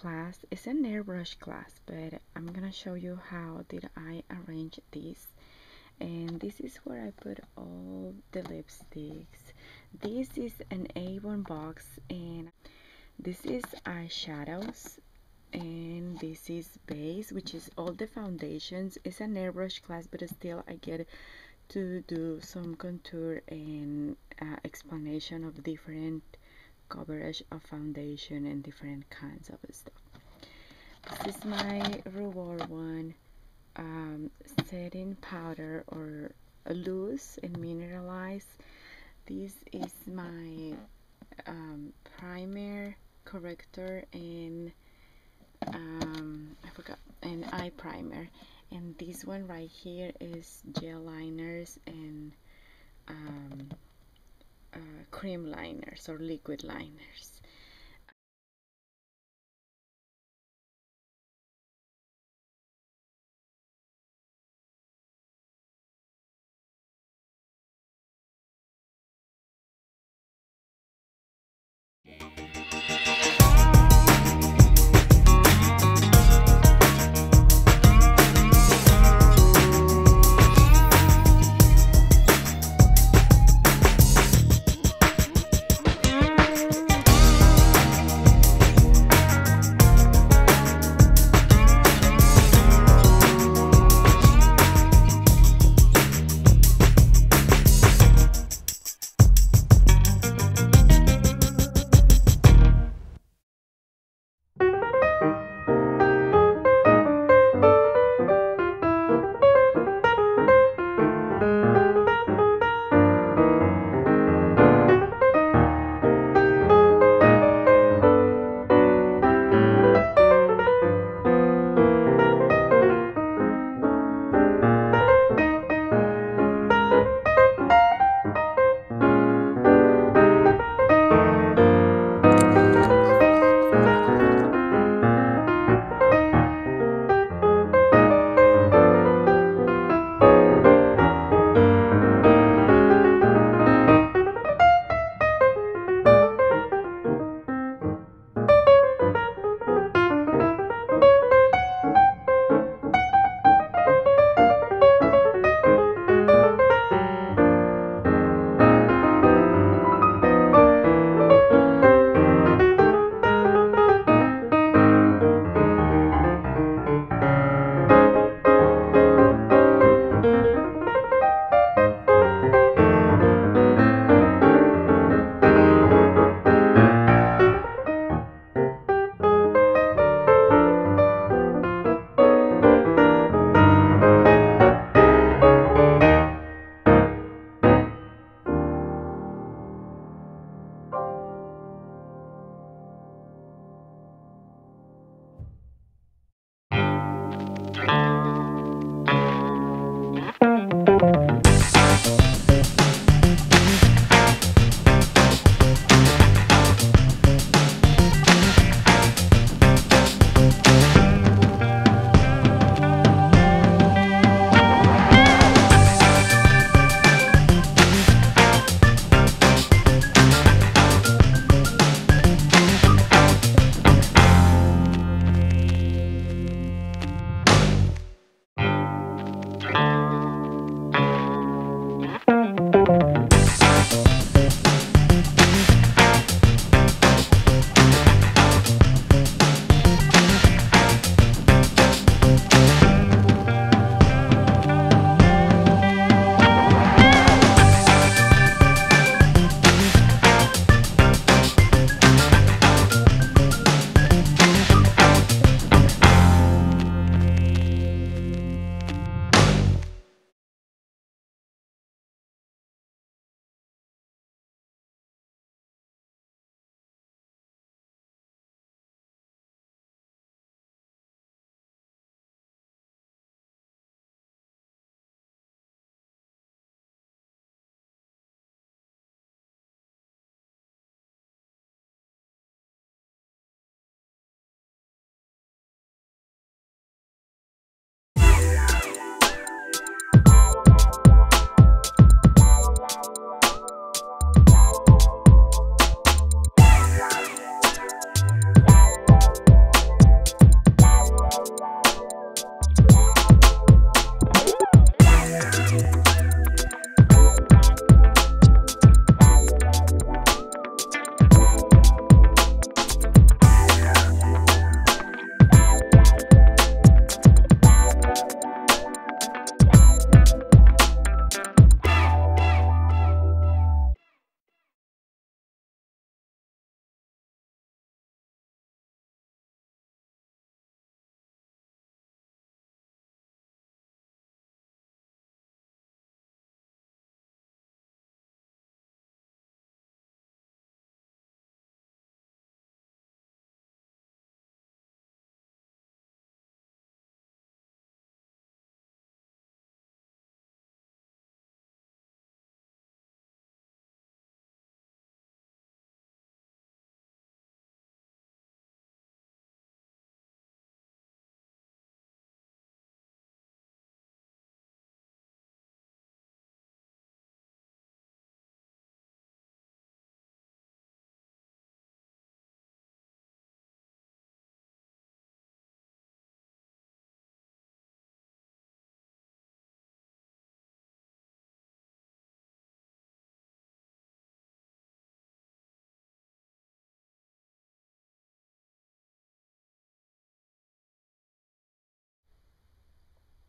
class. Is an airbrush class but I'm gonna show you how did I arrange this. And this is where I put all the lipsticks. This is an A1 box and this is eyeshadows. And this is base which is all the foundations. It's an airbrush class but still I get to do some contour and uh, explanation of different coverage of foundation and different kinds of stuff. This is my reward one um, setting powder or loose and mineralized. This is my um, primer, corrector, and um, I forgot, an eye primer. And this one right here is gel liners and um, uh, cream liners or liquid liners.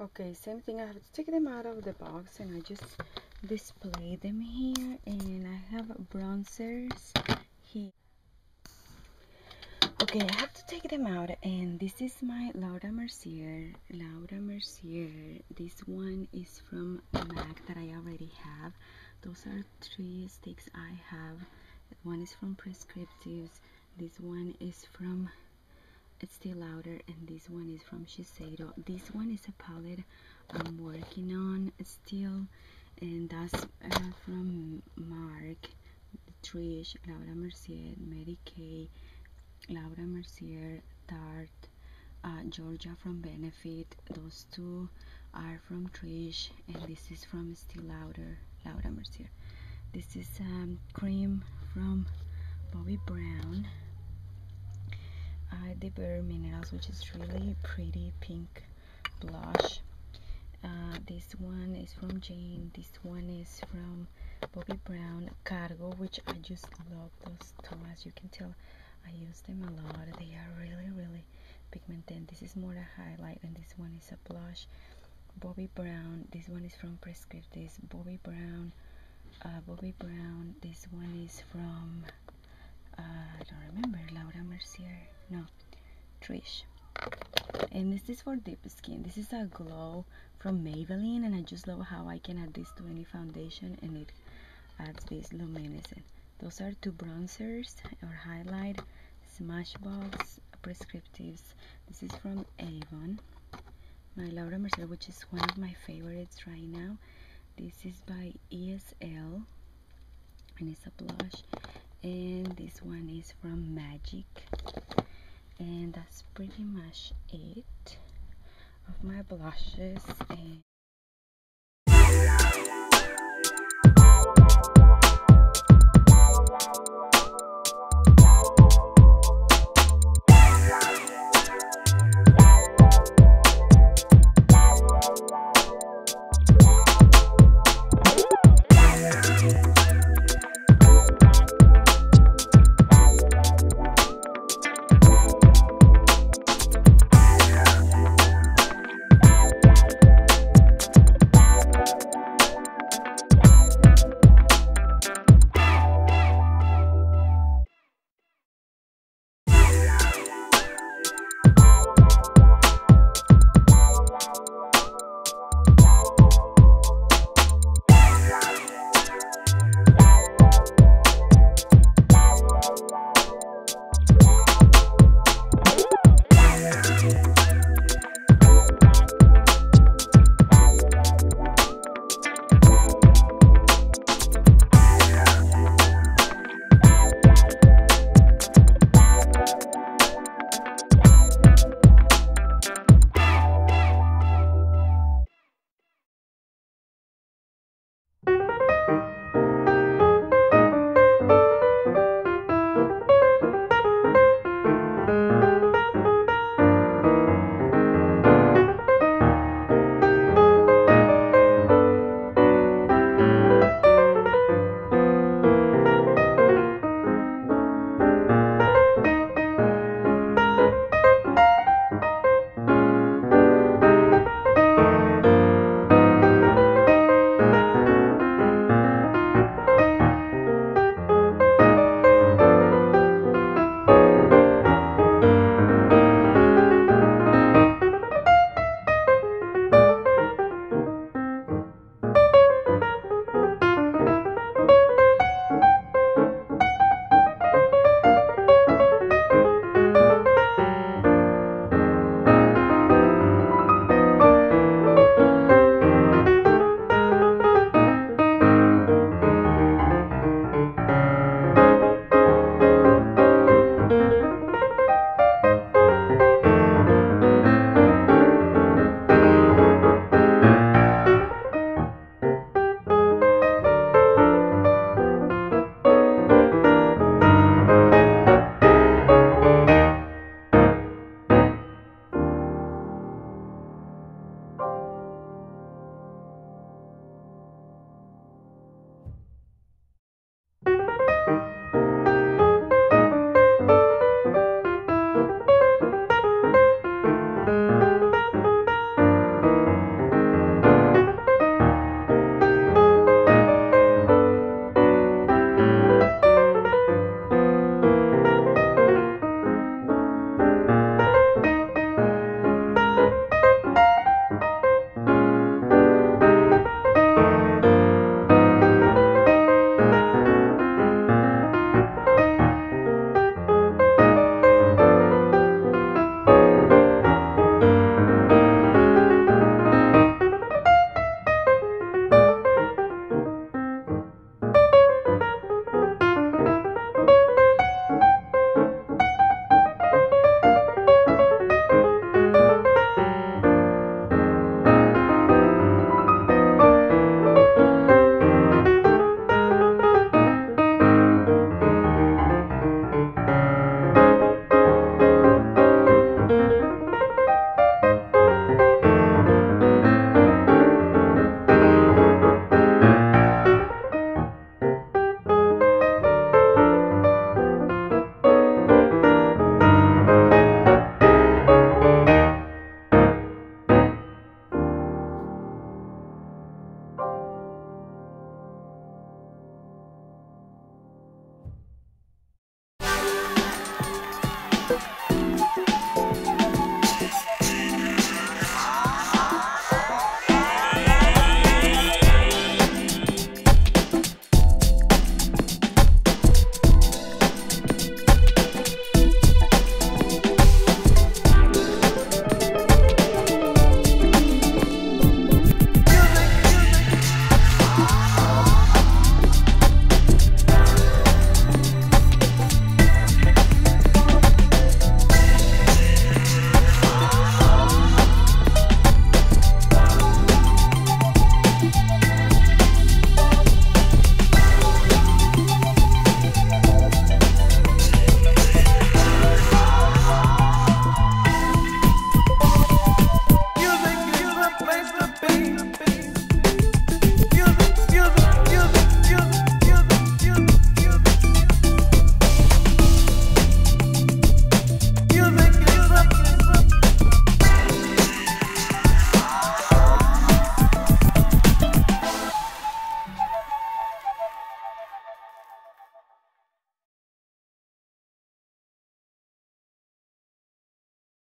Okay same thing. I have to take them out of the box and I just display them here. And I have bronzers here. Okay I have to take them out. And this is my Laura Mercier. Laura Mercier. This one is from MAC that I already have. Those are three sticks I have. One is from Prescriptives. This one is from Estee Lauder and this one is from Shiseido. This one is a palette I'm working on still and that's uh, from Marc Trish Laura Mercier Mary Kay Laura Mercier Tarte uh, Georgia from Benefit. Those two are from Trish and this is from Estee Lauder, Laura Mercier. This is um, cream from Bobbi Brown uh, the Bare Minerals which is really pretty pink blush. Uh, this one is from Jane. This one is from Bobbi Brown Cargo which I just love those two as you can tell I use them a lot. They are really really pigmented. This is more a highlight and this one is a blush. Bobbi Brown this one is from Prescriptives Bobbi Brown uh, Bobbi Brown this one is from Ah, I don't remember Laura Mercier. No Trish. And this is for deep skin. This is a glow from Maybelline and I just love how I can add this to any foundation and it adds this luminescent those are two bronzers or highlight Smashbox Prescriptives. This is from Avon. My Laura Mercier which is one of my favorites right now. This is by ESL and it's a blush and this one is from Magic. And that's pretty much it of my blushes and